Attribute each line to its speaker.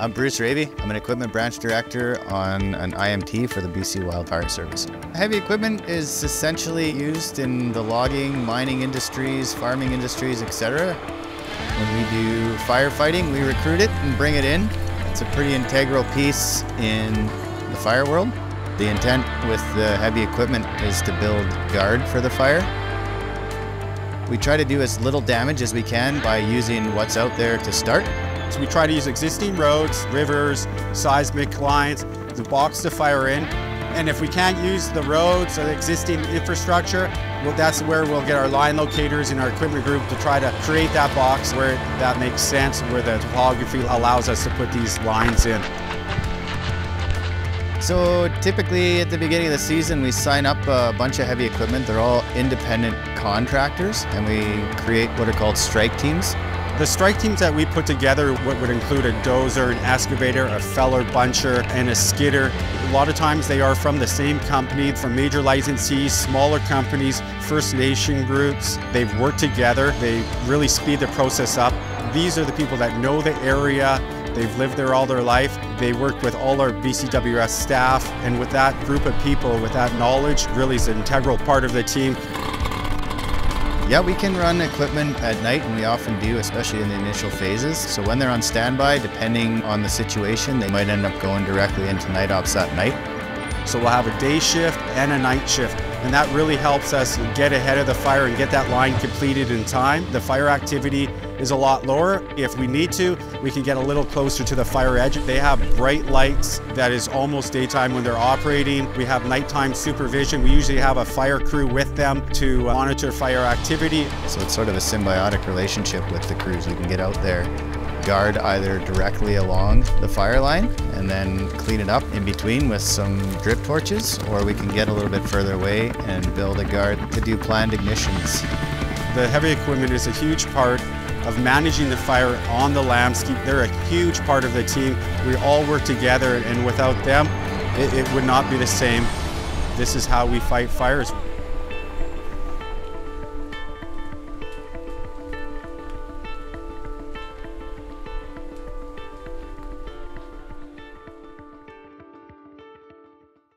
Speaker 1: I'm Bruce Ravey. I'm an equipment branch director on an IMT for the BC Wildfire Service. Heavy equipment is essentially used in the logging, mining industries, farming industries, etc. When we do firefighting, we recruit it and bring it in. It's a pretty integral piece in the fire world. The intent with the heavy equipment is to build guard for the fire. We try to do as little damage as we can by using what's out there to start.
Speaker 2: So we try to use existing roads, rivers, seismic lines, the box to fire in. And if we can't use the roads or the existing infrastructure, well, that's where we'll get our line locators in our equipment group to try to create that box where that makes sense, where the topography allows us to put these lines in.
Speaker 1: So typically at the beginning of the season, we sign up a bunch of heavy equipment. They're all independent contractors, and we create what are called strike teams.
Speaker 2: The strike teams that we put together would include a dozer, an excavator, a feller buncher, and a skidder. A lot of times they are from the same company, from major licensees, smaller companies, First Nation groups. They've worked together. They really speed the process up. These are the people that know the area, They've lived there all their life. They work with all our BCWS staff, and with that group of people, with that knowledge, really is an integral part of the team.
Speaker 1: Yeah, we can run equipment at night, and we often do, especially in the initial phases. So when they're on standby, depending on the situation, they might end up going directly into night ops that night.
Speaker 2: So we'll have a day shift and a night shift and that really helps us get ahead of the fire and get that line completed in time. The fire activity is a lot lower. If we need to, we can get a little closer to the fire edge. They have bright lights that is almost daytime when they're operating. We have nighttime supervision. We usually have a fire crew with them to uh, monitor fire activity.
Speaker 1: So it's sort of a symbiotic relationship with the crews. We can get out there guard either directly along the fire line and then clean it up in between with some drip torches, or we can get a little bit further away and build a guard to do planned ignitions.
Speaker 2: The heavy equipment is a huge part of managing the fire on the Lambski. They're a huge part of the team. We all work together, and without them, it, it would not be the same. This is how we fight fires.